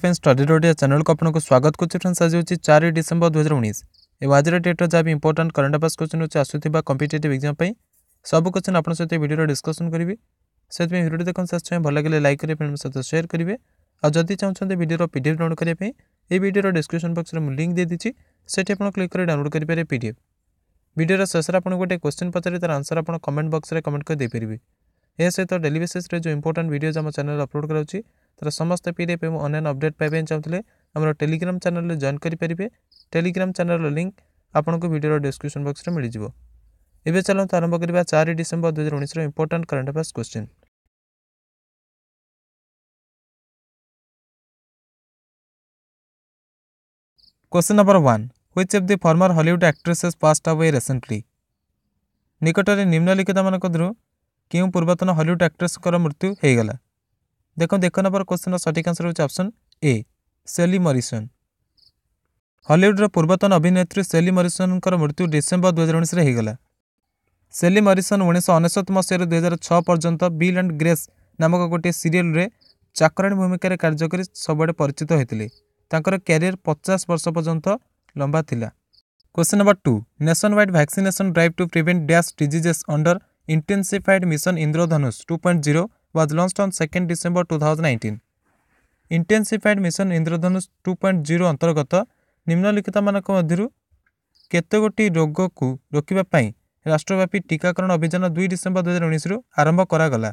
Friends studied Odia channel को आपको स्वागत करुच्ची फ्रेंड्स आज हूँ चार डिसेम्बर दुई हजार उन्नीस এবং আজর ডেট্র যা বি ইম্পর্টাট করেন্ট আফেয়ার্স কোশ্চিন হচ্ছে আসুথিবা কম্পিটেটিভ এক্সাম পাই সবু কোশ্চিন আপনার সহ ভিডিওর ডিসকসন করবি সেইপাই ভিডিওটি দেখুন শেষ সময় ভালো লাগলে লাইক করবে ফ্রেন্ড সহ সেয়ার করবে আর যদি চাহুন ভিডিওর পিডিএফ ডাউনলোড করা এই ভিডিওর ডিসক্রিপশন বক্সরে মু লিঙ্ক দিয়ে দিচ্ছি সেটি আপনার ক্লিক করে ডাউনলোড করে পিডিএফ ভিডিওর শেষে আপনার গোটে কোশ্চিন পচারি তার আনসর আপনার কমেন্ট বক্সরে কমেন্ট করে দিয়ে এ সহ ডেলি বেসিসে যে ইম্পর্টাট ভিডিওজ আমার চ্যানেল অপলোড করা ତା'ର ସମସ୍ତ ପି ଡି ଏଫ୍ ଏବଂ ଅନ୍ୟାନ୍ୟ ଅପଡ଼େଟ୍ ପାଇବା ପାଇଁ ଚାହୁଁଥିଲେ। ଆମର ଟେଲିଗ୍ରାମ ଚ୍ୟାନେଲ୍ରେ ଜଏନ୍ କରିପାରିବେ। ଟେଲିଗ୍ରାମ ଚ୍ୟାନେଲ୍ର ଲିଙ୍କ୍ ଆପଣଙ୍କୁ ଭିଡ଼ିଓର ଡିସ୍କ୍ରିପ୍ସନ୍ ବକ୍ସରେ ମିଳିଯିବ। ଏବେ ଚାଲନ୍ତୁ ଆରମ୍ଭ କରିବା ଚାରି ଡିସେମ୍ବର ଦୁଇହଜାର ଉଣେଇଶର important current affairs question question number one which of the former Hollywood actresses passed away recently ନିକଟରେ ନିମ୍ନଲିଖିତମାନଙ୍କ ଦୂରୁ କେଉଁ ପୂର୍ବତନ ହଲିଉଡ୍ ଆକ୍ଟ୍ରେସ୍ଙ୍କର ମୃତ୍ୟୁ ହୋଇଗଲା? ଦେଖନ୍ତୁ ଏକ ନମ୍ବର କ୍ୱେଶ୍ଚିନ୍ର ସଠିକ୍ ଆନ୍ସର୍ ହେଉଛି ଅପସନ୍ ଏ ସେଲି ମରିସନ୍ ହଲିଉଡ଼ର ପୂର୍ବତନ ଅଭିନେତ୍ରୀ ସେଲି ମରିସନ୍ଙ୍କର ମୃତ୍ୟୁ ଡିସେମ୍ବର ଦୁଇହଜାର ଉଣେଇଶରେ ହୋଇଗଲା। ସେଲି ମରିସନ୍ ଉଣେଇଶହ ଅନେଶତ ମସିହାରୁ ଦୁଇହଜାର ଛଅ ପର୍ଯ୍ୟନ୍ତ ବିଲ୍ ଆଣ୍ଡ ଗ୍ରେସ୍ ନାମକ ଗୋଟିଏ ସିରିଏଲ୍ରେ ଚାକରାଣୀ ଭୂମିକାରେ କାର୍ଯ୍ୟ କରି ସବୁଆଡ଼େ ପରିଚିତ ହୋଇଥିଲେ। ତାଙ୍କର କ୍ୟାରିୟର୍ ପଚାଶ ବର୍ଷ ପର୍ଯ୍ୟନ୍ତ ଲମ୍ବା ଥିଲା। Question number two nation wide vaccination drive to prevent dash diseases under intensified mission Indradhanush two point zero was launch on second December two thousand nineteen intensified mission Indradhanush two point zero ଅନ୍ତର୍ଗତ ନିମ୍ନଲିଖିତମାନଙ୍କ ମଧ୍ୟରୁ କେତେଗୋଟି ରୋଗକୁ ରୋକିବା ପାଇଁ ରାଷ୍ଟ୍ରବ୍ୟାପୀ ଟିକାକରଣ ଅଭିଯାନ ଦୁଇ December ଦୁଇହଜାର ଉଣେଇଶରୁ ଆରମ୍ଭ କରାଗଲା।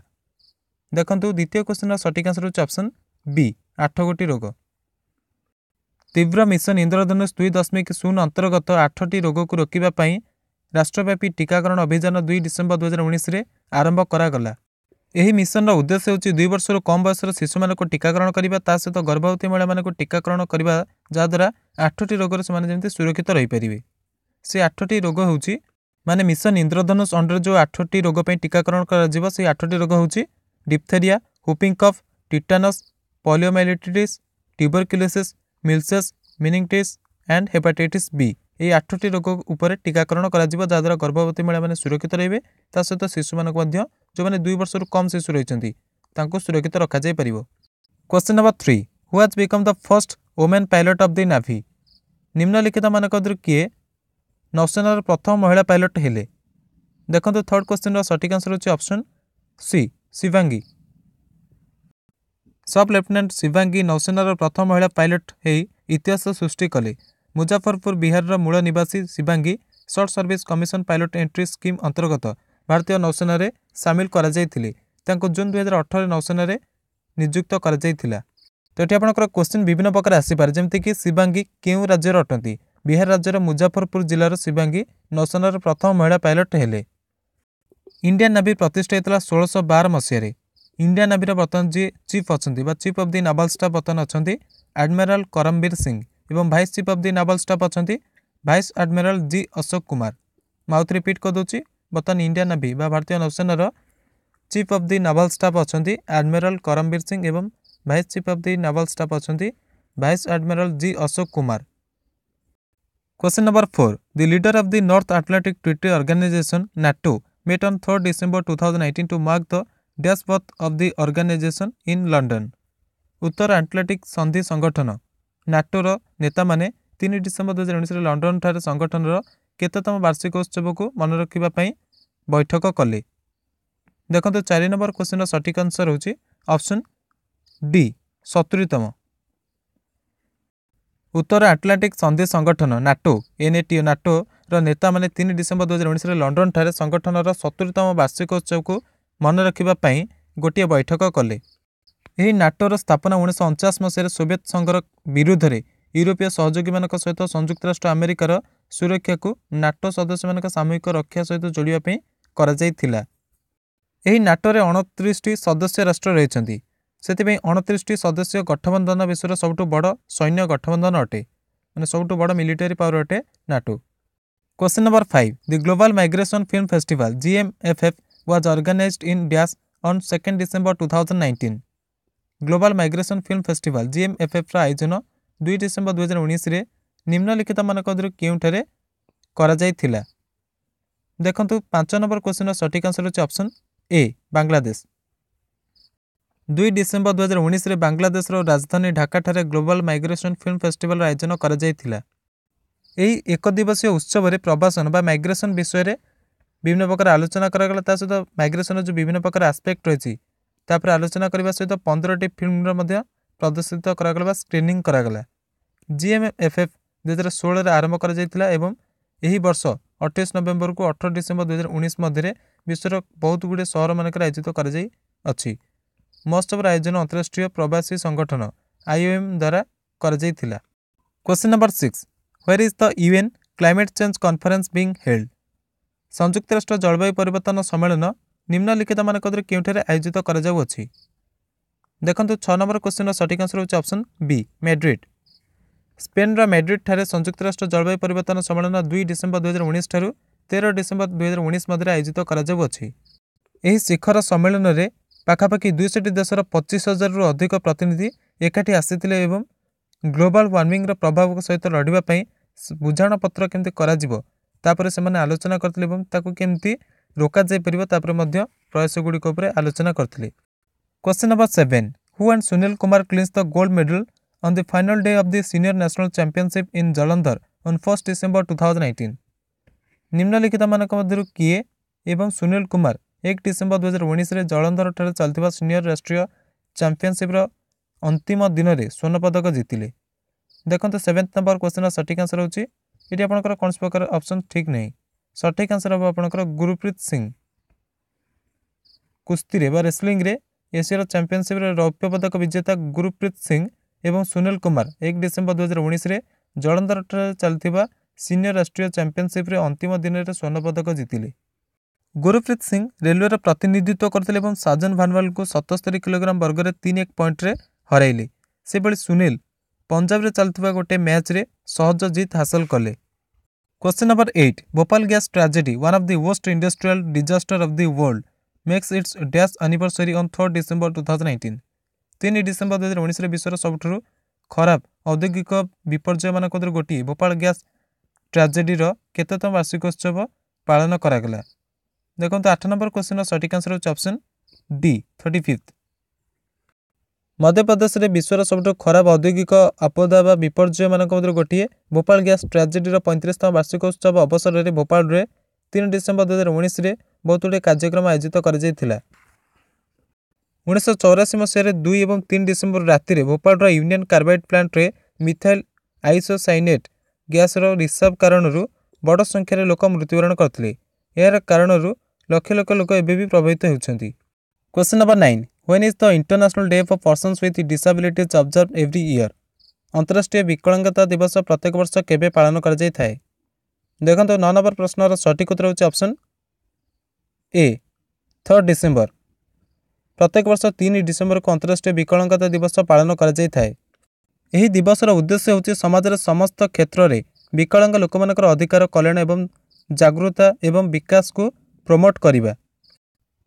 ଦେଖନ୍ତୁ ଦ୍ୱିତୀୟ କ୍ୱେଶ୍ଚିନ୍ର ସଠିକ୍ ଆନ୍ସର୍ ହେଉଛି ଅପସନ୍ ବି ଆଠ ଆଠଗୋଟି ରୋଗ। ତୀବ୍ର ମିଶନ ଇନ୍ଦ୍ରଧନୁଷ ଦୁଇ ଦଶମିକ ଶୂନ ଅନ୍ତର୍ଗତ ଆଠଟି ରୋଗକୁ ରୋକିବା ପାଇଁ ରାଷ୍ଟ୍ରବ୍ୟାପୀ ଟିକାକରଣ ଅଭିଯାନ ଦୁଇ ଡିସେମ୍ବର ଦୁଇହଜାର ଉଣେଇଶରେ ଆରମ୍ଭ କରାଗଲା। ଏହି ମିଶନର ଉଦ୍ଦେଶ୍ୟ ହେଉଛି ଦୁଇ ବର୍ଷରୁ କମ୍ ବୟସର ଶିଶୁମାନଙ୍କୁ ଟିକାକରଣ କରିବା ତା ସହିତ ଗର୍ଭବତୀ ମହିଳାମାନଙ୍କୁ ଟିକାକରଣ କରିବା ଯାହାଦ୍ୱାରା ଆଠଟି ରୋଗରୁ ସେମାନେ ଯେମିତି ସୁରକ୍ଷିତ ରହିପାରିବେ ସେ ଆଠଟି ରୋଗ ହେଉଛି ମାନେ ମିଶନ ଇନ୍ଦ୍ରଧନୁଷ ଅଣ୍ଡର ଯେଉଁ ଆଠଟି ରୋଗ ପାଇଁ ଟିକାକରଣ କରାଯିବ ସେହି ଆଠଟି ରୋଗ ହେଉଛି diphtheria whooping cough tetanus poliomyelitis tuberculosis measles meningitis and hepatitis B ଏହି ଆଠଟି ରୋଗ ଉପରେ ଟିକାକରଣ କରାଯିବ ଯାହାଦ୍ୱାରା ଗର୍ଭବତୀ ମହିଳାମାନେ ସୁରକ୍ଷିତ ରହିବେ। ତା ସହିତ ଶିଶୁମାନଙ୍କୁ ମଧ୍ୟ ଯେଉଁମାନେ ଦୁଇ ବର୍ଷରୁ କମ୍ ଶିଶୁ ରହିଛନ୍ତି ତାଙ୍କୁ ସୁରକ୍ଷିତ ରଖାଯାଇପାରିବ। Question number three who has become the first women pilot of the navy ନିମ୍ନଲିଖିତମାନଙ୍କ ମଧ୍ୟରୁ କିଏ ନୌସେନାର ପ୍ରଥମ ମହିଳା ପାଇଲଟ୍ ହେଲେ? ଦେଖନ୍ତୁ ଥର୍ଡ କ୍ୱେଶ୍ଚନ୍ର ସଠିକ୍ ଆନ୍ସର ହେଉଛି option C Shivangi. Sub lieutenant Shivangi ନୌସେନାର ପ୍ରଥମ ମହିଳା ପାଇଲଟ ହୋଇ ଇତିହାସ ସୃଷ୍ଟି କଲେ। ମୁଜାଫରପୁର ବିହାରର ମୂଳ ନିବାସୀ Shivangi short service commission pilot entry scheme ଅନ୍ତର୍ଗତ ଭାରତୀୟ ନୌସେନାରେ ସାମିଲ କରାଯାଇଥିଲେ। ତାଙ୍କୁ ଜୁନ୍ ଦୁଇହଜାର ଅଠରରେ ନୌସେନାରେ ନିଯୁକ୍ତ କରାଯାଇଥିଲା। ତ ଏଠି ଆପଣଙ୍କର କ୍ୱେଶ୍ଚିନ୍ ବିଭିନ୍ନ ପ୍ରକାର ଆସିପାରେ। ଯେମିତିକି ଶିବାଙ୍ଗୀ କେଉଁ ରାଜ୍ୟର ଅଟନ୍ତି? ବିହାର ରାଜ୍ୟର ମୁଜାଫରପୁର ଜିଲ୍ଲାର ଶିବାଙ୍ଗୀ ନୌସେନାର ପ୍ରଥମ ମହିଳା ପାଇଲଟ ହେଲେ। ଇଣ୍ଡିଆନ୍ ନାଭି ପ୍ରତିଷ୍ଠା ହୋଇଥିଲା ଷୋଳଶହ ବାର ମସିହାରେ। ଇଣ୍ଡିଆନ୍ ନାଭିର ବର୍ତ୍ତମାନ ଯିଏ ଚିଫ୍ ଅଛନ୍ତି ବା chief of the naval staff ବର୍ତ୍ତମାନ ଅଛନ୍ତି ଆଡମିରାଲ କରମବୀର ସିଂ। ଏବଂ vice chief of the naval staff ଅଛନ୍ତି vice admiral G Ashok Kumar ମୁଁ ଆଉଥରେ ରିପିଟ୍ କରିଦେଉଛି ବର୍ତ୍ତମାନ ଇଣ୍ଡିଆନ୍ ନାଭି ବା ଭାରତୀୟ ନୌସେନାର chief of the naval staff ଅଛନ୍ତି ଆଡମିରାଲ କରମବୀର ସିଂ ଏବଂ vice chief of the naval staff ଅଛନ୍ତି vice admiral G Ashok Kumar Question number 4. The leader of the North Atlantic Treaty Organization NATO met on 3rd December 2019 to mark the dash birth of the organisation in London ଉତ୍ତର Atlantic ସନ୍ଧି ସଂଗଠନ ନାଟୋର ନେତାମାନେ ତିନି December ଦୁଇହଜାର ଉଣେଇଶରେ ଲଣ୍ଡନଠାରେ ସଂଗଠନର କେତେତମ ବାର୍ଷିକ ଉତ୍ସବକୁ ମନେ ରଖିବା ପାଇଁ ବୈଠକ କଲେ। ଦେଖନ୍ତୁ ଚାରି ନମ୍ବର କ୍ୱେଶ୍ଚିନ୍ର ସଠିକ୍ ଆନ୍ସର ହେଉଛି ଅପସନ୍ ଡି ସତୁରିତମ। ଉତ୍ତର ଆଟଲାଣ୍ଟିକ୍ ସନ୍ଧି ସଂଗଠନ ନାଟୋ ଏନ୍ଏଟିଓ ନାଟୋର ନେତାମାନେ ତିନି ଡିସେମ୍ବର ଦୁଇହଜାର ଉଣେଇଶରେ ଲଣ୍ଡନଠାରେ ସଂଗଠନର ସତୁରିତମ ବାର୍ଷିକ ଉତ୍ସବକୁ ମନେ ରଖିବା ପାଇଁ ଗୋଟିଏ ବୈଠକ କଲେ। ଏହି ନାଟୋର ସ୍ଥାପନା ଉଣେଇଶହ ଅଣଚାଶ ମସିହାରେ ସୋଭିଏତ୍ ସଂଘର ବିରୁଦ୍ଧରେ ୟୁରୋପୀୟ ସହଯୋଗୀମାନଙ୍କ ସହିତ ସଂଯୁକ୍ତ ରାଷ୍ଟ୍ର ଆମେରିକାର ସୁରକ୍ଷାକୁ ନାଟୋ ସଦସ୍ୟମାନଙ୍କ ସାମୂହିକ ରକ୍ଷା ସହିତ ଯୋଡ଼ିବା ପାଇଁ କରାଯାଇଥିଲା। ଏହି ନାଟୋରେ ଅଣତିରିଶଟି ସଦସ୍ୟ ରାଷ୍ଟ୍ର ରହିଛନ୍ତି। ସେଥିପାଇଁ ଅଣତିରିଶଟି ସଦସ୍ୟ ଗଠବନ୍ଧନ ବିଶ୍ୱର ସବୁଠୁ ବଡ଼ ସୈନ୍ୟ ଗଠବନ୍ଧନ ଅଟେ। ମାନେ ସବୁଠୁ ବଡ଼ ମିଲିଟାରୀ ପାୱାର ଅଟେ NATO. Question number five. The global migration film festival GMFF was organized in dash on second December two thousand nineteen. Global migration film festival ଜିଏମ୍ଏଫ୍ଏଫ୍ର ଆୟୋଜନ ଦୁଇ ଡିସେମ୍ବର ଦୁଇହଜାର ଉଣେଇଶରେ ନିମ୍ନଲିଖିତମାନଙ୍କ ମଧ୍ୟରୁ କେଉଁଠାରେ କରାଯାଇଥିଲା? ଦେଖନ୍ତୁ ପାଞ୍ଚ ନମ୍ବର କ୍ୱେଶ୍ଚିନ୍ର ସଠିକ୍ ଆନ୍ସର ହେଉଛି ଅପସନ୍ ଏ ବାଂଲାଦେଶ। ଦୁଇ ଡିସେମ୍ବର ଦୁଇହଜାର ଉଣେଇଶରେ ବାଂଲାଦେଶର ରାଜଧାନୀ ଢାକାଠାରେ ଗ୍ଲୋବାଲ ମାଇଗ୍ରେସନ୍ ଫିଲ୍ମ ଫେଷ୍ଟିଭାଲର ଆୟୋଜନ କରାଯାଇଥିଲା। ଏହି ଏକ ଦିବସୀୟ ଉତ୍ସବରେ ପ୍ରବାସନ ବା ମାଇଗ୍ରେସନ୍ ବିଷୟରେ ବିଭିନ୍ନ ପ୍ରକାର ଆଲୋଚନା କରାଗଲା। ତା ସହିତ ମାଇଗ୍ରେସନ୍ର ଯେଉଁ ବିଭିନ୍ନ ପ୍ରକାର ଆସ୍ପେକ୍ଟ ରହିଛି ତାପରେ ଆଲୋଚନା କରିବା ସହିତ ପନ୍ଦରଟି ଫିଲ୍ମର ମଧ୍ୟ ପ୍ରଦର୍ଶିତ କରାଗଲା ବା ସ୍କ୍ରିନିଂ କରାଗଲା। ଜି ଏମ୍ ଏଫ୍ ଏଫ୍ ଦୁଇହଜାର ଷୋହଳରେ ଆରମ୍ଭ କରାଯାଇଥିଲା ଏବଂ ଏହି ବର୍ଷ ଅଠେଇଶ ନଭେମ୍ବରକୁ ଅଠର ଡିସେମ୍ବର ଦୁଇହଜାର ଉଣେଇଶ ମଧ୍ୟରେ ବିଶ୍ୱର ବହୁତ ଗୁଡ଼ିଏ ସହରମାନଙ୍କରେ ଆୟୋଜିତ କରାଯାଇଅଛି। ମହୋତ୍ସବର ଆୟୋଜନ ଅନ୍ତରାଷ୍ଟ୍ରୀୟ ପ୍ରବାସୀ ସଂଗଠନ ଆଇଓଏମ୍ ଦ୍ୱାରା କରାଯାଇଥିଲା। Question number six where is the UN climate change conference being held ସଂଯୁକ୍ତ ରାଷ୍ଟ୍ର ଜଳବାୟୁ ପରିବର୍ତ୍ତନ ସମ୍ମେଳନ ନିମ୍ନଲିଖିତମାନଙ୍କ ମଧ୍ୟରୁ କେଉଁଠାରେ ଆୟୋଜିତ କରାଯାଉଅଛି? ଦେଖନ୍ତୁ ଛଅ ନମ୍ବର କ୍ୱେଶ୍ଚିନ୍ର ସଠିକ୍ ଆନ୍ସର ହେଉଛି ଅପସନ୍ ବି ମେଡ୍ରିଡ୍। ସ୍ପେନ୍ର ମେଡ୍ରିଡ୍ଠାରେ ସଂଯୁକ୍ତ ରାଷ୍ଟ୍ର ଜଳବାୟୁ ପରିବର୍ତ୍ତନ ସମ୍ମେଳନ ଦୁଇ ଡିସେମ୍ବର ଦୁଇହଜାର ଉଣେଇଶ ଠାରୁ ତେର ଡିସେମ୍ବର ଦୁଇହଜାର ଉଣେଇଶ ମଧ୍ୟରେ ଆୟୋଜିତ କରାଯାଉଅଛି। ଏହି ଶିଖର ସମ୍ମିଳନୀରେ ପାଖାପାଖି ଦୁଇଶହଟି ଦେଶର ପଚିଶ ହଜାରରୁ ଅଧିକ ପ୍ରତିନିଧି ଏକାଠି ଆସିଥିଲେ ଏବଂ ଗ୍ଲୋବାଲ ୱାର୍ମିଂର ପ୍ରଭାବ ସହିତ ଲଢ଼ିବା ପାଇଁ ବୁଝାମଣାପତ୍ର କେମିତି କରାଯିବ ତାପରେ ସେମାନେ ଆଲୋଚନା କରିଥିଲେ ଏବଂ ତାକୁ କେମିତି ରୋକାଯାଇପାରିବ ତାପରେ ମଧ୍ୟ ପ୍ରୟାସଗୁଡ଼ିକ ଉପରେ ଆଲୋଚନା କରିଥିଲେ question number seven who and Sunil Kumar clinches the gold medal on the final day of the senior national championship in Jalandhar on first December two thousand eighteen ନିମ୍ନଲିଖିତମାନଙ୍କ ମଧ୍ୟରୁ କିଏ ଏବଂ ସୁନୀଲ କୁମାର ଏକ ଡିସେମ୍ବର ଦୁଇହଜାର ଉଣେଇଶରେ ଜଳନ୍ଧରଠାରେ ଚାଲିଥିବା ସିନିୟର ରାଷ୍ଟ୍ରୀୟ ଚାମ୍ପିୟନସିପ୍ର ଅନ୍ତିମ ଦିନରେ ସ୍ୱର୍ଣ୍ଣ ପଦକ ଜିତିଲେ। ଦେଖନ୍ତୁ ସେଭେନ୍ଥ ନମ୍ବର କ୍ୱେଶ୍ଚିନ୍ର ସଠିକ୍ ଆନ୍ସର ହେଉଛି ଏଠି ଆପଣଙ୍କର କୌଣସି ପ୍ରକାର ଅପସନ୍ ଠିକ୍ ନାହିଁ। ସଠିକ୍ ଆନ୍ସର ହେବ ଆପଣଙ୍କର ଗୁରୁପ୍ରୀତ ସିଂ। କୁସ୍ତିରେ ବା ରେସଲିଂରେ ଏସିଆର ଚାମ୍ପିଅନସିପ୍ରେ ରୌପ୍ୟ ପଦକ ବିଜେତା ଗୁରୁପ୍ରୀତ ସିଂ ଏବଂ ସୁନୀଲ କୁମାର ଏକ ଡିସେମ୍ବର ଦୁଇହଜାର ଉଣେଇଶରେ ଜଳନ୍ଧରଠାରେ ଚାଲିଥିବା ସିନିୟର ରାଷ୍ଟ୍ରୀୟ ଚାମ୍ପିଅନସିପ୍ରେ ଅନ୍ତିମ ଦିନରେ ସ୍ୱର୍ଣ୍ଣ ପଦକ ଜିତିଲେ। ଗୁରୁପ୍ରୀତ ସିଂ ରେଲୱେର ପ୍ରତିନିଧିତ୍ୱ କରିଥିଲେ ଏବଂ ସାଜନ ଭାନୱାଲଙ୍କୁ ସତସ୍ତରୀ କିଲୋଗ୍ରାମ ବର୍ଗରେ ତିନି ଏକ ପଏଣ୍ଟରେ ହରାଇଲେ। ସେଭଳି ସୁନୀଲ ପଞ୍ଜାବରେ ଚାଲିଥିବା ଗୋଟିଏ ମ୍ୟାଚ୍ରେ ସହଜ ଜିତ୍ ହାସଲ କଲେ। Question number 8. Bhopal gas tragedy, one of the worst industrial disaster of the world, makes its death anniversary on 3rd December 2019. 3 December দুই হাজার ଉଣେଇଶରେ ବିଶ୍ୱର ସବୁଠାରୁ ଖରାପ ଔଦ୍ୟୋଗିକ ବିପର୍ଯ୍ୟୟମାନଙ୍କରୁ ଗୋଟିଏ ଭୋପାଳ ଗ୍ୟାସ୍ ଟ୍ରାଜେଡ଼ିର କେତେତମ ବାର୍ଷିକ ଉତ୍ସବ ପାଳନ କରାଗଲା ଦେଖନ୍ତୁ ଆଠ ନମ୍ବର କ୍ୱେଶ୍ଚିନ୍ର ସଠିକ୍ ଆନ୍ସର୍ ହେଉଛି ଅପସନ୍ ଡି ଥର୍ଟି ଫିଫ୍ଥ ମଧ୍ୟପ୍ରଦେଶରେ ବିଶ୍ୱର ସବୁଠୁ ଖରାପ ଔଦ୍ୟୋଗିକ ଆପଦା ବା ବିପର୍ଯ୍ୟୟ ମାନଙ୍କ ମଧ୍ୟରୁ ଗୋଟିଏ। ଭୋପାଳ ଗ୍ୟାସ୍ ଟ୍ରାଜେଡିର ପଇଁତିରିଶତମ ବାର୍ଷିକ ଉତ୍ସବ ଅବସରରେ ଭୋପାଳରେ ତିନି ଡିସେମ୍ବର ଦୁଇହଜାର ଉଣେଇଶରେ ବହୁତ ଗୁଡ଼ିଏ କାର୍ଯ୍ୟକ୍ରମ ଆୟୋଜିତ କରାଯାଇଥିଲା। ଉଣେଇଶହ ଚଉରାଅଶୀ ମସିହାରେ ଦୁଇ ଏବଂ ତିନି ଡିସେମ୍ବର ରାତିରେ ଭୋପାଳର ୟୁନିୟନ କାର୍ବାଇଡ୍ ପ୍ଲାଣ୍ଟରେ ମିଥାଇଲ୍ ଆଇସୋସାଇନେଟ୍ ଗ୍ୟାସ୍ର ରିସର୍ଭ କାରଣରୁ ବଡ଼ ସଂଖ୍ୟାରେ ଲୋକ ମୃତ୍ୟୁବରଣ କରିଥିଲେ। ଏହାର କାରଣରୁ ଲକ୍ଷ ଲକ୍ଷ ଲୋକ ଏବେ ବି ପ୍ରଭାବିତ ହେଉଛନ୍ତି। Question number nine When is the International Day for Persons with Disabilities observed every year? ଅନ୍ତରାଷ୍ଟ୍ରୀୟ ବିକଳାଙ୍ଗତା ଦିବସ ପ୍ରତ୍ୟେକ ବର୍ଷ କେବେ ପାଳନ କରାଯାଇଥାଏ? ଦେଖନ୍ତୁ ନଅ ନମ୍ବର ପ୍ରଶ୍ନର ସଠିକ୍ ଉତ୍ତର ହେଉଛି ଅପସନ୍ ଏ ଥର୍ଡ଼ ଡିସେମ୍ବର। ପ୍ରତ୍ୟେକ ବର୍ଷ ତିନି ଡିସେମ୍ବରକୁ ଅନ୍ତରାଷ୍ଟ୍ରୀୟ ବିକଳାଙ୍ଗତା ଦିବସ ପାଳନ କରାଯାଇଥାଏ। ଏହି ଦିବସର ଉଦ୍ଦେଶ୍ୟ ହେଉଛି ସମାଜର ସମସ୍ତ କ୍ଷେତ୍ରରେ ବିକଳାଙ୍ଗ ଲୋକମାନଙ୍କର ଅଧିକାର କଲ୍ୟାଣ ଏବଂ ଜାଗୃତା ଏବଂ ବିକାଶକୁ ପ୍ରମୋଟ୍ କରିବା।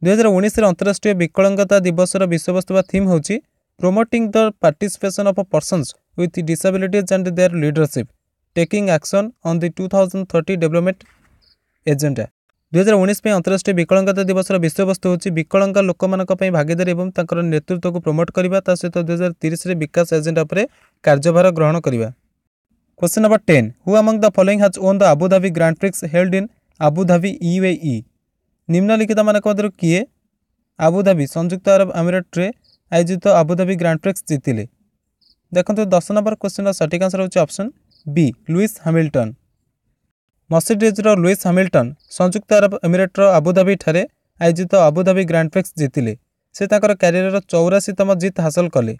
ଦୁଇହଜାର ଉଣେଇଶରେ ଅନ୍ତରାଷ୍ଟ୍ରୀୟ ବିକଳାଙ୍ଗତା ଦିବସର ବିଷୟବସ୍ତୁ ବା ଥିମ୍ ହେଉଛି promoting the participation of persons with disabilities and their leadership taking action on the two thousand thirty development agenda ଦୁଇହଜାର ଉଣେଇଶ ପାଇଁ ଅନ୍ତରାଷ୍ଟ୍ରୀୟ ବିକଳାଙ୍ଗତା ଦିବସର ବିଷୟବସ୍ତୁ ହେଉଛି ବିକଳାଙ୍ଗ ଲୋକମାନଙ୍କ ପାଇଁ ଭାଗିଦାରୀ ଏବଂ ତାଙ୍କର ନେତୃତ୍ୱକୁ ପ୍ରମୋଟ୍ କରିବା ତା ସହିତ ଦୁଇହଜାର ତିରିଶରେ ବିକାଶ ଏଜେଣ୍ଡା ଉପରେ କାର୍ଯ୍ୟଭାର ଗ୍ରହଣ କରିବା। Question number ten who among the following has won the Abu Dhabi Grand Prix held in Abu Dhabi UAE ନିମ୍ନଲିଖିତମାନଙ୍କ ମଧ୍ୟରୁ କିଏ ଆବୁଧାବି ସଂଯୁକ୍ତ ଆରବ ଆମିରେଟ୍ରେ ଆୟୋଜିତ ଆବୁଧାବି ଗ୍ରାଣ୍ଡପ୍ରିକ୍ସ ଜିତିଲେ ଦେଖନ୍ତୁ ଦଶ ନମ୍ବର କ୍ୱେଶ୍ଚିନ୍ର ସଠିକ୍ ଆନ୍ସର ହେଉଛି ଅପସନ୍ ବି ଲୁଇସ୍ ହାମିଲ୍ଟନ୍ ମର୍ସିଡିଜ୍ର ଲୁଇସ୍ ହାମିଲ୍ଟନ୍ ସଂଯୁକ୍ତ ଆରବ ଏମିରେଟ୍ର ଆବୁଧାବିଠାରେ ଆୟୋଜିତ ଆବୁଧାବି ଗ୍ରାଣ୍ଡପ୍ରିକ୍ସ ଜିତିଲେ ସେ ତାଙ୍କର କ୍ୟାରିୟରର ଚଉରାଶୀତମ ଜିତ୍ ହାସଲ କଲେ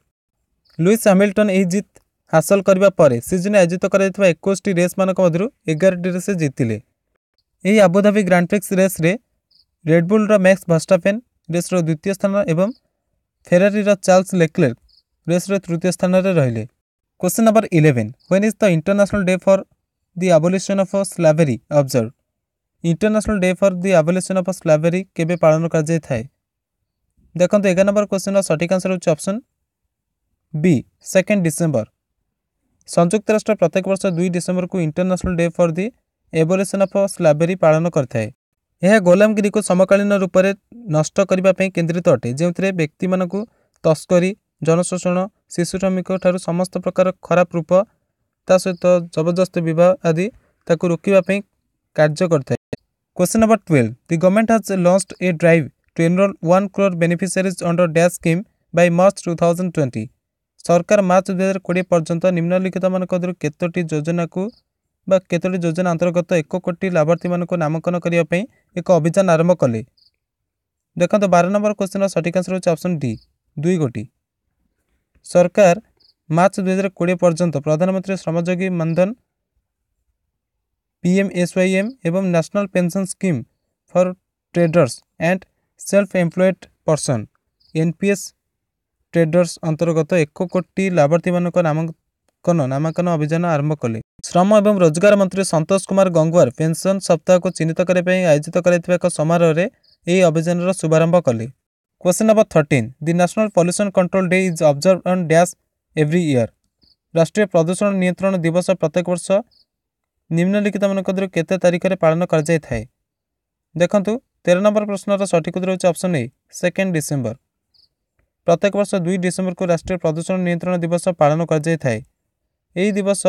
ଲୁଇସ୍ ହାମିଲ୍ଟନ୍ ଏହି ଜିତ୍ ହାସଲ କରିବା ପରେ ସିଜନ୍ ଆୟୋଜିତ କରାଯାଇଥିବା ଏକୋଇଶଟି ରେସ୍ମାନଙ୍କ ମଧ୍ୟରୁ ଏଗାରଟିରେ ସେ ଜିତିଲେ। ଏହି ଆବୁଧାବି ଗ୍ରାଣ୍ଡପ୍ରିକ୍ସ ରେସ୍ରେ ରେଡ୍ବୁଲ୍ର ମ୍ୟାକ୍ସ ଭଷ୍ଟାଫେନ୍ ରେସ୍ର ଦ୍ୱିତୀୟ ସ୍ଥାନ ଏବଂ ଫେରାରିର ଚାର୍ଲସ ଲେକ୍ଲେର୍ ରେସ୍ର ତୃତୀୟ ସ୍ଥାନରେ ରହିଲେ question number eleven when is the international day for the abolition of slavery observe international day for the abolition of slavery କେବେ ପାଳନ କରାଯାଇଥାଏ ଦେଖନ୍ତୁ ଏଗାର ନମ୍ବର କ୍ୱେଶ୍ଚନ୍ର ସଠିକ୍ ଆନ୍ସର ହେଉଛି ଅପସନ୍ ବି ସେକେଣ୍ଡ ଡିସେମ୍ବର ସଂଯୁକ୍ତ ରାଷ୍ଟ୍ର ପ୍ରତ୍ୟେକ ବର୍ଷ ଦୁଇ ଡିସେମ୍ବରକୁ international day for the abolition of slavery ପାଳନ କରିଥାଏ ଏହା ଗୋଲାମଗିରିକୁ ସମକାଳୀନ ରୂପରେ ନଷ୍ଟ କରିବା ପାଇଁ କେନ୍ଦ୍ରିତ ଅଟେ ଯେଉଁଥିରେ ବ୍ୟକ୍ତିମାନଙ୍କୁ ତସ୍କରୀ ଜନଶୋଷଣ ଶିଶୁ ଶ୍ରମିକଠାରୁ ସମସ୍ତ ପ୍ରକାର ଖରାପ ରୂପ ତା ସହିତ ଜବରଦସ୍ତ ବିବାହ ଆଦି ତାକୁ ରୋକିବା ପାଇଁ କାର୍ଯ୍ୟ କରିଥାଏ। Question number twelve the government has launched a drive to enrol one crore beneficiaries under dash scheme by March two thousand twenty ସରକାର ମାର୍ଚ୍ଚ ଦୁଇହଜାର କୋଡ଼ିଏ ପର୍ଯ୍ୟନ୍ତ ନିମ୍ନଲିଖିତମାନଙ୍କ ମଧ୍ୟରୁ କେତୋଟି ଯୋଜନାକୁ ବା କେତୋଟି ଯୋଜନା ଅନ୍ତର୍ଗତ ଏକ କୋଟି ଲାଭାର୍ଥୀମାନଙ୍କୁ ନାମାଙ୍କନ କରିବା ପାଇଁ ଏକ ଅଭିଯାନ ଆରମ୍ଭ କଲେ। ଦେଖନ୍ତୁ ବାର ନମ୍ବର କ୍ୱେଶ୍ଚନ୍ର ସଠିକ୍ ଆନ୍ସର୍ ହେଉଛି ଅପସନ୍ ଡି ଦୁଇ ଗୋଟି। ସରକାର ମାର୍ଚ୍ଚ ଦୁଇହଜାର କୋଡ଼ିଏ ପର୍ଯ୍ୟନ୍ତ Pradhanmantri Shramyogi Mandhan P M S Y M ଏବଂ national pension scheme for traders and self employed person N P S traders ଅନ୍ତର୍ଗତ ଏକ କୋଟି ଲାଭାର୍ଥୀମାନଙ୍କ ନାମାଙ୍କନ ନାମାଙ୍କନ ଅଭିଯାନ ଆରମ୍ଭ କଲେ। ଶ୍ରମ ଏବଂ ରୋଜଗାର ମନ୍ତ୍ରୀ ସନ୍ତୋଷ କୁମାର ଗଙ୍ଗୱାର ପେନ୍ସନ୍ ସପ୍ତାହକୁ ଚିହ୍ନିତ କରିବା ପାଇଁ ଆୟୋଜିତ କରାଯାଇଥିବା ଏକ ସମାରୋହରେ ଏହି ଅଭିଯାନର ଶୁଭାରମ୍ଭ କଲେ। Question number thirteen the national pollution control day is observe on dash every year. ରାଷ୍ଟ୍ରୀୟ ପ୍ରଦୂଷଣ ନିୟନ୍ତ୍ରଣ ଦିବସ ପ୍ରତ୍ୟେକ ବର୍ଷ ନିମ୍ନଲିଖିତମାନଙ୍କ ମଧ୍ୟରୁ କେତେ ତାରିଖରେ ପାଳନ କରାଯାଇଥାଏ? ଦେଖନ୍ତୁ ତେର ନମ୍ବର ପ୍ରଶ୍ନର ସଠିକ୍ ଉତ୍ତର ହେଉଛି ଅପସନ୍ ଏ ସେକେଣ୍ଡ ଡିସେମ୍ବର। ପ୍ରତ୍ୟେକ ବର୍ଷ ଦୁଇ ଡିସେମ୍ବରକୁ ରାଷ୍ଟ୍ରୀୟ ପ୍ରଦୂଷଣ ନିୟନ୍ତ୍ରଣ ଦିବସ ପାଳନ କରାଯାଇଥାଏ। ଏହି ଦିବସ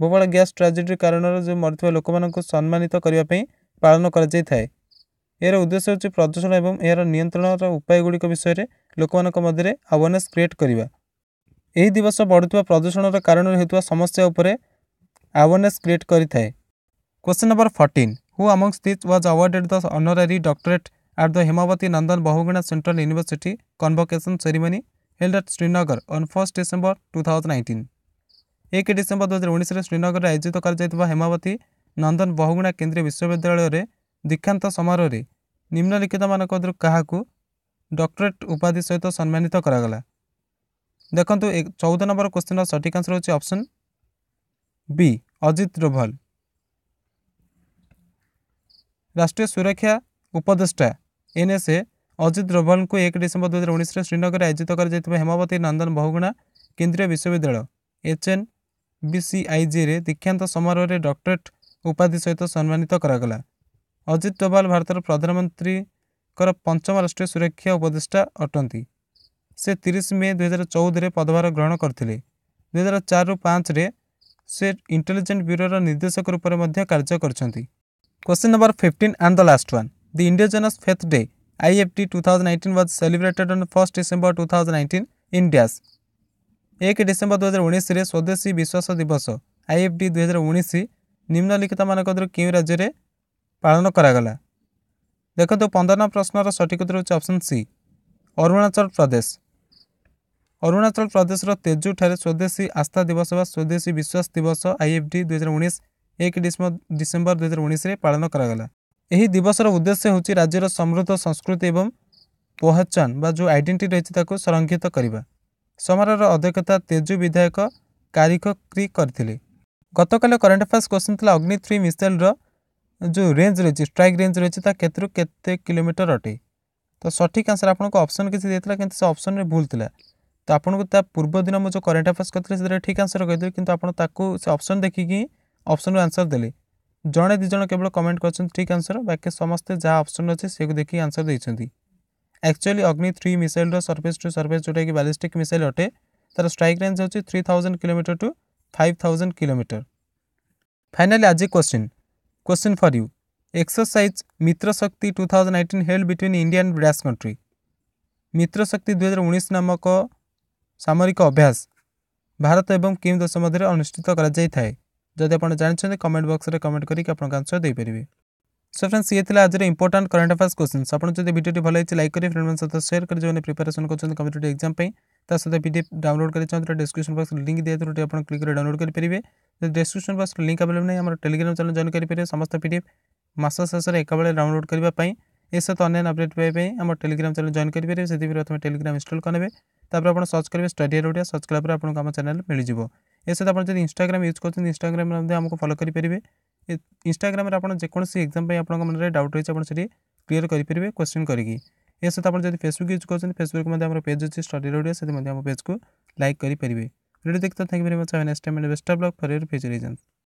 ବୋବାଳ ଗ୍ୟାସ୍ ଟ୍ରାଜେଡ଼ି କାରଣର ଯେଉଁ ମରିଥିବା ଲୋକମାନଙ୍କୁ ସମ୍ମାନିତ କରିବା ପାଇଁ ପାଳନ କରାଯାଇଥାଏ। ଏହାର ଉଦ୍ଦେଶ୍ୟ ହେଉଛି ପ୍ରଦୂଷଣ ଏବଂ ଏହାର ନିୟନ୍ତ୍ରଣର ଉପାୟଗୁଡ଼ିକ ବିଷୟରେ ଲୋକମାନଙ୍କ ମଧ୍ୟରେ ଆୱାରନେସ୍ କ୍ରିଏଟ୍ କରିବା। ଏହି ଦିବସ ବଢ଼ୁଥିବା ପ୍ରଦୂଷଣର କାରଣରୁ ହେଉଥିବା ସମସ୍ୟା ଉପରେ ଆୱାରନେସ୍ କ୍ରିଏଟ୍ କରିଥାଏ। Question number fourteen who amongst this was awarded the honorary doctorate at the Hemavati Nandan Bahuguna central university convocation ceremony held at Srinagar on first December two thousand nineteen ଏକ December ଦୁଇହଜାର ଉଣେଇଶରେ ଶ୍ରୀନଗରରେ ଆୟୋଜିତ କରାଯାଇଥିବା ହେମାବତୀ ନନ୍ଦନ ବହୁଗୁଣା କେନ୍ଦ୍ରୀୟ ବିଶ୍ୱବିଦ୍ୟାଳୟରେ ଦୀକ୍ଷାନ୍ତ ସମାରୋହରେ ନିମ୍ନଲିଖିତମାନଙ୍କ ମଧ୍ୟରୁ କାହାକୁ ଡକ୍ଟରେଟ୍ ଉପାଧି ସହିତ ସମ୍ମାନିତ କରାଗଲା। ଦେଖନ୍ତୁ ଚଉଦ ନମ୍ବର କ୍ୱେଶ୍ଚିନ୍ର ସଠିକ୍ ଆନ୍ସର୍ ହେଉଛି ଅପସନ୍ ବି ଅଜିତ ଡୋଭାଲ। ରାଷ୍ଟ୍ରୀୟ ସୁରକ୍ଷା ଉପଦେଷ୍ଟା ଏନ୍ଏସ୍ଏ ଅଜିତ ଡୋଭାଲଙ୍କୁ ଏକ ଡିସେମ୍ବର ଦୁଇହଜାର ଉଣେଇଶରେ ଶ୍ରୀନଗରରେ ଆୟୋଜିତ କରାଯାଇଥିବା ହେମାବତୀ ନନ୍ଦନ ବହୁଗୁଣା କେନ୍ଦ୍ରୀୟ ବିଶ୍ୱବିଦ୍ୟାଳୟ ଏଚ୍ ଏନ୍ ବିସିଆଇଜିରେ ଦୀକ୍ଷାନ୍ତ ସମାରୋହରେ ଡକ୍ଟରେଟ୍ ଉପାଧି ସହିତ ସମ୍ମାନିତ କରାଗଲା। ଅଜିତ ଡୋଭାଲ ଭାରତର ପ୍ରଧାନମନ୍ତ୍ରୀଙ୍କର ପଞ୍ଚମ ରାଷ୍ଟ୍ରୀୟ ସୁରକ୍ଷା ଉପଦେଷ୍ଟା ଅଟନ୍ତି। ସେ ତିରିଶ ମେ ଦୁଇହଜାର ଚଉଦରେ ପଦଭାର ଗ୍ରହଣ କରିଥିଲେ। ଦୁଇହଜାର ଚାରିରୁ ପାଞ୍ଚରେ ସେ ଇଣ୍ଟେଲିଜେଣ୍ଟ ବ୍ୟୁରୋର ନିର୍ଦ୍ଦେଶକ ରୂପରେ ମଧ୍ୟ କାର୍ଯ୍ୟ କରିଛନ୍ତି। Question number fifteen and the last one. The indigenous faith day. IFT two thousand nineteen was celebrated on first December two thousand nineteen in dash ଏକ ଡିସେମ୍ବର ଦୁଇହଜାର ଉଣେଇଶରେ ସ୍ୱଦେଶୀ ବିଶ୍ୱାସ ଦିବସ ଆଇଏଫ୍ଡି ଦୁଇହଜାର ଉଣେଇଶ ନିମ୍ନଲିଖିତମାନଙ୍କ ମଧ୍ୟରୁ କେଉଁ ରାଜ୍ୟରେ ପାଳନ କରାଗଲା? ଦେଖନ୍ତୁ ପନ୍ଦର ପ୍ରଶ୍ନର ସଠିକ୍ ଉତ୍ତର ହେଉଛି ଅପସନ୍ ସି ଅରୁଣାଚଳ ପ୍ରଦେଶ। ଅରୁଣାଚଳ ପ୍ରଦେଶର ତେଜୁଠାରେ ସ୍ୱଦେଶୀ ଆସ୍ଥା ଦିବସ ବା ସ୍ୱଦେଶୀ ବିଶ୍ୱାସ ଦିବସ ଆଇଏଫ୍ଡି ଦୁଇହଜାର ଉଣେଇଶ ଏକ ଡିସେମ୍ବର ଦୁଇହଜାର ଉଣେଇଶରେ ପାଳନ କରାଗଲା। ଏହି ଦିବସର ଉଦ୍ଦେଶ୍ୟ ହେଉଛି ରାଜ୍ୟର ସମୃଦ୍ଧ ସଂସ୍କୃତି ଏବଂ ପହଚାନ ବା ଯେଉଁ ଆଇଡେଣ୍ଟି ରହିଛି ତାକୁ ସଂରକ୍ଷିତ କରିବା। ସମାରୋହର ଅଧ୍ୟକ୍ଷତା ତେଜୁ ବିଧାୟକ କାରିକକ୍ରି କରିଥିଲେ। ଗତକାଲି କରେଣ୍ଟ ଆଫେୟାର୍ସ କ୍ୱେଶ୍ଚନ୍ ଥିଲା ଅଗ୍ନି ଥ୍ରୀ ମିସାଇଲ୍ର ଯେଉଁ ରେଞ୍ଜ ରହିଛି ଷ୍ଟ୍ରାଇକ୍ ରେଞ୍ଜ ରହିଛି ତା କେତେରୁ କେତେ କିଲୋମିଟର ଅଟେ? ତ ସଠିକ୍ ଆନ୍ସର୍ ଆପଣଙ୍କୁ ଅପସନ୍ କିଛି ଦେଇଥିଲା କିନ୍ତୁ ସେ ଅପସନ୍ରେ ଭୁଲ ଥିଲା। ତ ଆପଣଙ୍କୁ ତା ପୂର୍ବ ଦିନ ମୁଁ ଯେଉଁ କରେଣ୍ଟ ଆଫେୟାର୍ସ କରିଥିଲି ସେଥିରେ ଠିକ୍ ଆନ୍ସର୍ କହିଦେବି କିନ୍ତୁ ଆପଣ ତାକୁ ସେ ଅପସନ୍ ଦେଖିକି ଅପସନ୍ରୁ ଆନ୍ସର୍ ଦେଲେ। ଜଣେ ଦୁଇ ଜଣ କେବଳ କମେଣ୍ଟ କରିଛନ୍ତି ଠିକ୍ ଆନ୍ସର୍ ବାକି ସମସ୍ତେ ଯାହା ଅପସନ୍ ଅଛି ସେକୁ ଦେଖିକି ଆନ୍ସର୍ ଦେଇଛନ୍ତି। ଆକ୍ଚୁଆଲି ଅଗ୍ନି ଥ୍ରୀ ମିସାଇଲ୍ର ସର୍ଫେସ୍ ଟୁ ସର୍ଫେସ୍ ଯେଉଁଟାକି ବାଲିଷ୍ଟିକ୍ ମିସାଇଲ୍ ଅଟେ ତା'ର ଷ୍ଟ୍ରାଇକ୍ ରେଞ୍ଜ ହେଉଛି three thousand kilometre to five thousand kilometre finally ଆଜି question question for you exercise Mitra Shakti two thousand nineteen held between India and dash country Mitra Shakti ଦୁଇହଜାର ଉଣେଇଶ ନାମକ ସାମରିକ ଅଭ୍ୟାସ ଭାରତ ଏବଂ କେଉଁ ଦେଶ ମଧ୍ୟରେ ଅନୁଷ୍ଠିତ କରାଯାଇଥାଏ ଯଦି ଆପଣ ଜାଣିଛନ୍ତି କମେଣ୍ଟ ବକ୍ସରେ କମେଣ୍ଟ କରିକି ଆପଣଙ୍କ ଆନ୍ସର ଦେଇପାରିବେ ସୋ ଫ୍ରେଣ୍ଡସ୍ ଇଏ ଥିଲା ଆଜିର ଇମ୍ପୋର୍ଟାଣ୍ଟ କରେଣ୍ଟ ଆଫେୟାର୍ସ କ୍ୱେଶ୍ଚନ୍ସ ଆପଣ ଯଦି ଭିଡ଼ିଓଟି ଭଲ ହେଇଛି ଲାଇକ୍ କରି ଫ୍ରେଣ୍ଡମାନଙ୍କ ସହିତ ସେୟାର କରି ଯେଉଁମାନେ ପ୍ରିପାରେସନ୍ କରୁଛନ୍ତି କମ୍ପିଟେଟିଭ୍ ଏକ୍ଜାମ୍ ପାଇଁ ତା ସହିତ ପି ଡି ଏଫ୍ ଡାଉନଲୋଡ଼ କରି ଚାହୁଁଥିଲେ ଡିସ୍କ୍ରିପ୍ସନ୍ ବକ୍ସରେ ଲିଙ୍କ୍ ଦିଆଯାଇଥିବ ଆପଣ କ୍ଲିକ୍ କରି ଡାଉନଲୋଡ଼ କରିପାରିବେ ଯଦି ଡିସ୍କ୍ରିପ୍ସନ୍ ବକ୍ସରେ ଲିଙ୍କ୍ ଆଭେଲେବଲ୍ ନାହିଁ ଆମର ଟେଲିଗ୍ରାମ ଚ୍ୟାନେଲ୍ ଜଏନ୍ କରିପାରିବେ ସମସ୍ତ ପି ଡି ଏଫ୍ ମାସ ଶେଷରେ ଏକାବେଳେ ଡାଉନଲୋଡ଼ କରିବା ପାଇଁ ଏ ସହିତ ଅନ୍ୟାନ୍ୟ ଅପଡ଼େଟ୍ ପାଇବା ପାଇଁ ଆମ ଟେଲିଗ୍ରାମ ଚ୍ୟାନେଲ୍ ଜଏନ୍ କରିପାରିବେ ସେଥିପାଇଁ ପ୍ରଥମେ ଟେଲିଗ୍ରାମ ଇନଷ୍ଟଲ୍ କରିନେବେ ତାପରେ ଆପଣ ସର୍ଚ୍ଚ କରିବେ ଷ୍ଟଡିୟର ଓଡ଼ିଆ ସର୍ଚ୍ଚ କଲା ପରେ ଆପଣଙ୍କୁ ଆମ ଚ୍ୟାନେଲ୍ ମିଳିଯିବ ଏ ସହିତ ଆପଣ ଯଦି ଇନଷ୍ଟାଗ୍ରାମ ୟୁଜ୍ କରୁଛନ୍ତି ଇନଷ୍ଟାଗ୍ରାମରେ ମଧ୍ୟ ଆମକୁ ଫଲୋ କରିପାରିବେ ଇନଷ୍ଟାଗ୍ରାମରେ ଆପଣ ଯେକୌଣସି ଏକ୍ଜାମ୍ ପାଇଁ ଆପଣଙ୍କ ମନରେ ଡାଉଟ୍ ରହିଛି ଆପଣ ସେଠି କ୍ଲିୟର୍ କରିପାରିବେ କ୍ୱେଶ୍ଚିନ୍ କରିକି। ଏ ସହିତ ଆପଣ ଯଦି ଫେସବୁକ୍ ୟୁଜ୍ କରୁଛନ୍ତି ଫେସବୁକ୍ ମଧ୍ୟ ଆମର ପେଜ୍ ଅଛି ଷ୍ଟଡିର ଓଡ଼ିଆ ସେଥି ମଧ୍ୟ ଆମ ପେଜ୍କୁ ଲାଇକ୍ କରିପାରିବେ। Video ଦେଖିତେ thank very much have next time best of luck for your future reasons